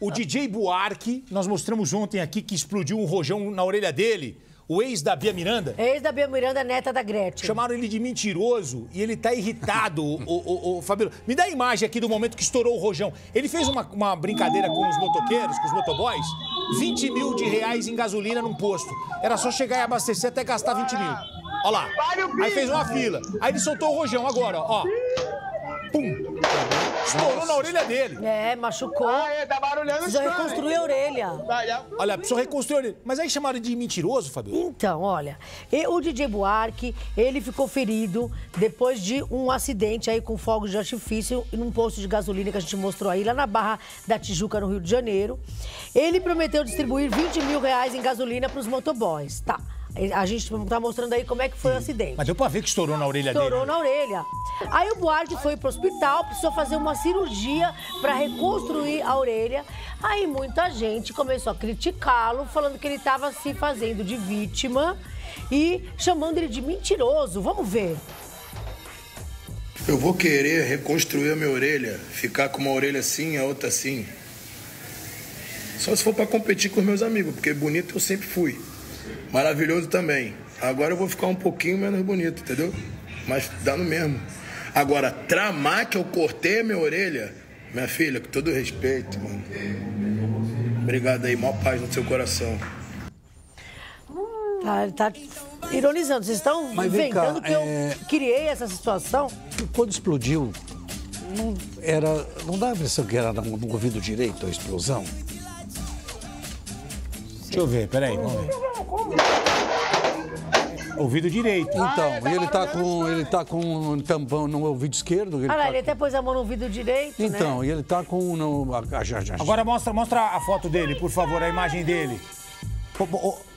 O DJ Buarque, nós mostramos ontem aqui que explodiu um rojão na orelha dele. O ex da Bia Miranda. Ex da Bia Miranda, neta da Gretchen. Chamaram ele de mentiroso e ele tá irritado, o, o, o, Fabíola. Me dá a imagem aqui do momento que estourou o rojão. Ele fez uma, uma brincadeira com os motoqueiros, com os motoboys. 20 mil de reais em gasolina num posto. Era só chegar e abastecer até gastar 20 mil. Olha lá. Aí fez uma fila. Aí ele soltou o rojão agora, ó. Pum! Estourou na orelha dele. É, machucou. Ah, é, tá barulhando Precisa reconstruir a orelha. Olha, precisou reconstruir a orelha. Mas aí chamaram de mentiroso, Fabio. Então, olha, e o DJ Buarque, ele ficou ferido depois de um acidente aí com fogos de artifício num posto de gasolina que a gente mostrou aí lá na Barra da Tijuca, no Rio de Janeiro. Ele prometeu distribuir 20 mil reais em gasolina para os motoboys. Tá. A gente tá mostrando aí como é que foi o acidente. Mas deu pra ver que estourou na orelha Estourou dele. na orelha. Aí o Buarque foi pro hospital, precisou fazer uma cirurgia para reconstruir a orelha. Aí muita gente começou a criticá-lo, falando que ele estava se fazendo de vítima e chamando ele de mentiroso. Vamos ver. Eu vou querer reconstruir a minha orelha, ficar com uma orelha assim e a outra assim. Só se for para competir com os meus amigos, porque bonito eu sempre fui. Maravilhoso também. Agora eu vou ficar um pouquinho menos bonito, entendeu? Mas dá no mesmo. Agora, tramar que eu cortei a minha orelha, minha filha, com todo respeito, mano. Obrigado aí, maior paz no seu coração. Tá, ele tá ironizando. Vocês estão Mas vem cá, inventando que é- eu criei essa situação? Quando explodiu, não, era, não dá a impressão que era no, no ouvido direito a explosão? Deixa eu ver, peraí, vamos ver. Ouvido direito. Então, e ele tá com ele tá com um tampão no ouvido esquerdo. Ele Ah, lá, tá ele até pôs a mão no ouvido direito, com- né? Então, e ele tá com no, Agora mostra, mostra a foto dele, por favor, a imagem dele.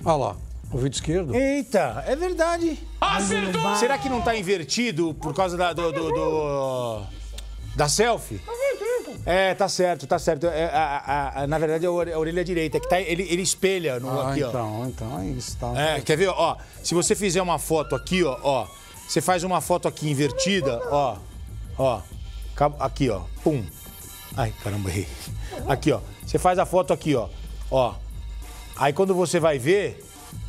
Olha lá, ouvido esquerdo. Eita, é verdade. Será que não tá invertido por causa da, do, do- do- da selfie? É, tá certo, tá certo. É, a- a- a- na verdade, é a ore- a orelha direita, que tá, ele, ele espelha no, Ah, aqui, ó. então, então é isso. Tá. É, quer ver? Ó, se você fizer uma foto aqui, ó, ó, você faz uma foto aqui invertida, ó, ó, aqui, ó, pum. Ai, caramba, errei. Aqui, ó, você faz a foto aqui, ó, ó. Aí quando você vai ver,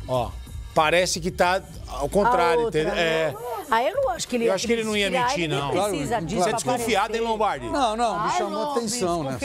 ó, parece que tá ao contrário, outra, entendeu? né? É. Ah, eu não acho que ele Eu acho que ele não ia mentir, ele não. precisa Claro, disso Você é pra desconfiado, hein, aparecer. Lombardi? Não, não, me Ai, chamou a atenção, né?